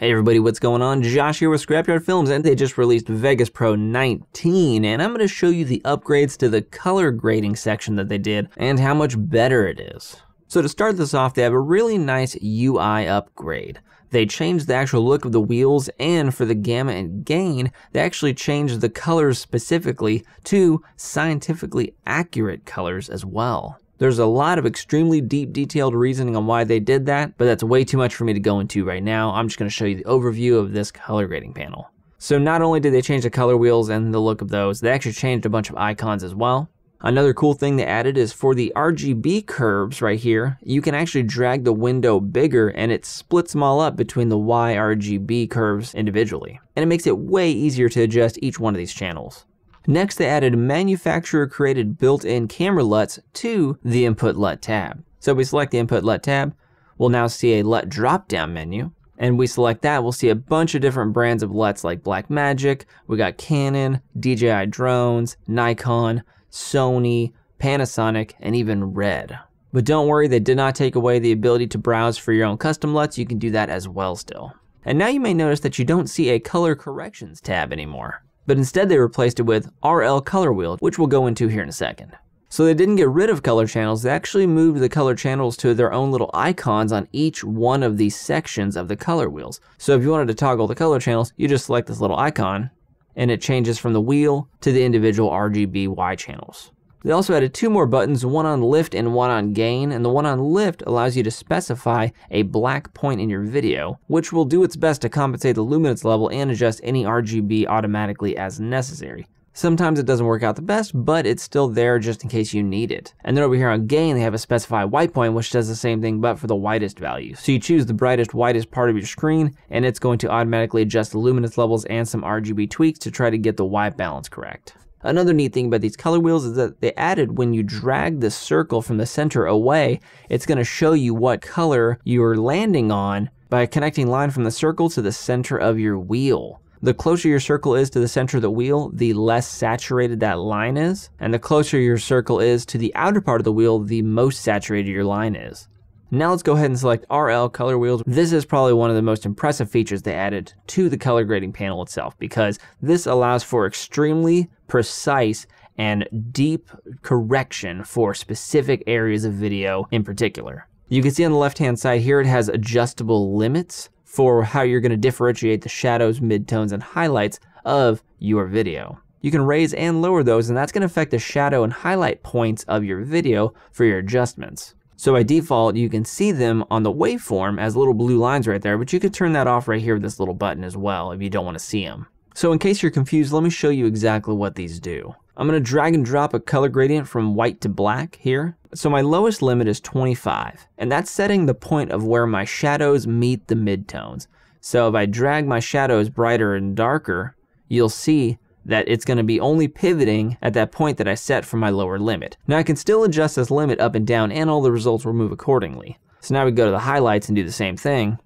Hey everybody, what's going on? Josh here with Scrapyard Films and they just released Vegas Pro 19 and I'm going to show you the upgrades to the color grading section that they did and how much better it is. So to start this off, they have a really nice UI upgrade. They changed the actual look of the wheels and for the gamma and gain, they actually changed the colors specifically to scientifically accurate colors as well. There's a lot of extremely deep detailed reasoning on why they did that, but that's way too much for me to go into right now. I'm just gonna show you the overview of this color grading panel. So not only did they change the color wheels and the look of those, they actually changed a bunch of icons as well. Another cool thing they added is for the RGB curves right here, you can actually drag the window bigger and it splits them all up between the Y RGB curves individually. And it makes it way easier to adjust each one of these channels. Next, they added manufacturer created built-in camera LUTs to the input LUT tab. So we select the input LUT tab, we'll now see a LUT drop-down menu, and we select that, we'll see a bunch of different brands of LUTs like Blackmagic, we got Canon, DJI drones, Nikon, Sony, Panasonic, and even Red. But don't worry, they did not take away the ability to browse for your own custom LUTs, you can do that as well still. And now you may notice that you don't see a color corrections tab anymore but instead they replaced it with RL color wheel, which we'll go into here in a second. So they didn't get rid of color channels, they actually moved the color channels to their own little icons on each one of these sections of the color wheels. So if you wanted to toggle the color channels, you just select this little icon and it changes from the wheel to the individual RGB Y channels. They also added two more buttons, one on lift and one on gain, and the one on lift allows you to specify a black point in your video, which will do its best to compensate the luminance level and adjust any RGB automatically as necessary. Sometimes it doesn't work out the best, but it's still there just in case you need it. And then over here on gain, they have a specify white point, which does the same thing, but for the whitest value. So you choose the brightest, whitest part of your screen, and it's going to automatically adjust the luminance levels and some RGB tweaks to try to get the white balance correct. Another neat thing about these color wheels is that they added when you drag the circle from the center away, it's going to show you what color you're landing on by connecting line from the circle to the center of your wheel. The closer your circle is to the center of the wheel, the less saturated that line is. And the closer your circle is to the outer part of the wheel, the most saturated your line is. Now let's go ahead and select RL color wheels. This is probably one of the most impressive features they added to the color grading panel itself because this allows for extremely precise and deep correction for specific areas of video in particular. You can see on the left hand side here it has adjustable limits for how you're going to differentiate the shadows, midtones, and highlights of your video. You can raise and lower those and that's going to affect the shadow and highlight points of your video for your adjustments. So by default, you can see them on the waveform as little blue lines right there, but you could turn that off right here with this little button as well if you don't want to see them. So in case you're confused, let me show you exactly what these do. I'm going to drag and drop a color gradient from white to black here. So my lowest limit is 25, and that's setting the point of where my shadows meet the midtones. So if I drag my shadows brighter and darker, you'll see that it's going to be only pivoting at that point that I set for my lower limit. Now I can still adjust this limit up and down and all the results will move accordingly. So now we go to the highlights and do the same thing.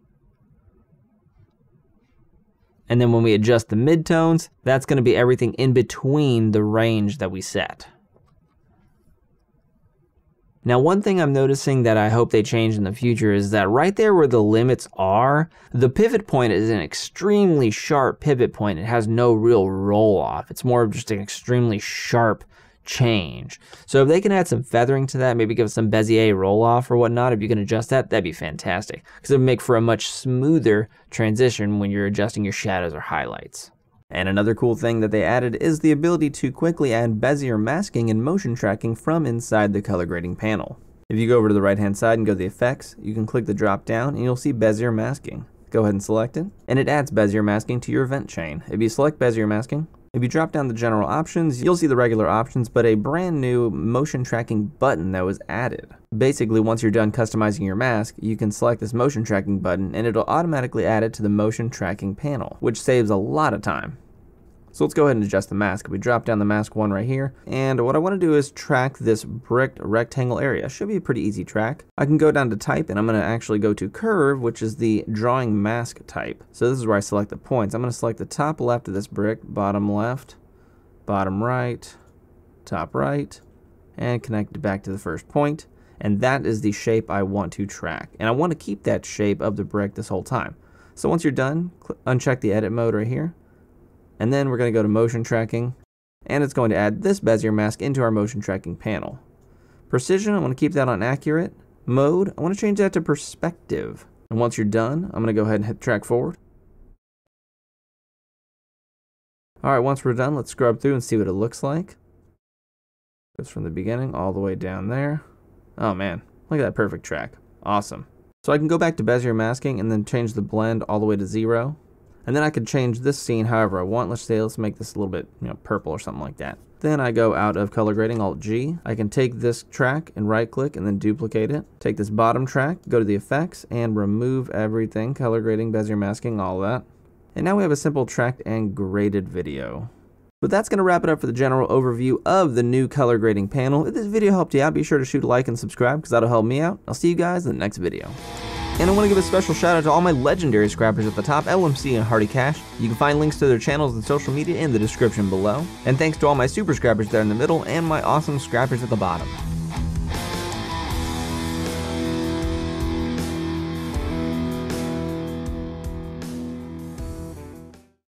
And then when we adjust the midtones, that's going to be everything in between the range that we set. Now, one thing I'm noticing that I hope they change in the future is that right there where the limits are, the pivot point is an extremely sharp pivot point. It has no real roll off. It's more of just an extremely sharp change. So if they can add some feathering to that, maybe give some Bezier roll off or whatnot, if you can adjust that, that'd be fantastic. Because it would make for a much smoother transition when you're adjusting your shadows or highlights. And another cool thing that they added is the ability to quickly add Bezier masking and motion tracking from inside the color grading panel. If you go over to the right hand side and go to the effects, you can click the drop down and you'll see Bezier masking. Go ahead and select it, and it adds Bezier masking to your event chain. If you select Bezier masking, if you drop down the general options, you'll see the regular options, but a brand new motion tracking button that was added. Basically, once you're done customizing your mask, you can select this motion tracking button and it'll automatically add it to the motion tracking panel, which saves a lot of time. So let's go ahead and adjust the mask. We drop down the mask one right here. And what I want to do is track this bricked rectangle area. Should be a pretty easy track. I can go down to type and I'm going to actually go to curve, which is the drawing mask type. So this is where I select the points. I'm going to select the top left of this brick, bottom left, bottom right, top right, and connect it back to the first point. And that is the shape I want to track. And I want to keep that shape of the brick this whole time. So once you're done, uncheck the edit mode right here. And then we're going to go to motion tracking. And it's going to add this Bezier mask into our motion tracking panel. Precision, I want to keep that on accurate. Mode, I want to change that to perspective. And once you're done, I'm going to go ahead and hit track forward. Alright, once we're done, let's scrub through and see what it looks like. Goes from the beginning all the way down there. Oh man, look at that perfect track. Awesome. So I can go back to Bezier masking and then change the blend all the way to zero. And then I could change this scene however I want. Let's say, let's make this a little bit you know, purple or something like that. Then I go out of color grading, Alt G. I can take this track and right click and then duplicate it. Take this bottom track, go to the effects and remove everything, color grading, Bezier masking, all that. And now we have a simple tracked and graded video. But that's going to wrap it up for the general overview of the new color grading panel. If this video helped you out, be sure to shoot a like and subscribe because that'll help me out. I'll see you guys in the next video. And I want to give a special shout out to all my legendary scrappers at the top, LMC and Hardy Cash. You can find links to their channels and social media in the description below. And thanks to all my super scrappers there in the middle and my awesome scrappers at the bottom.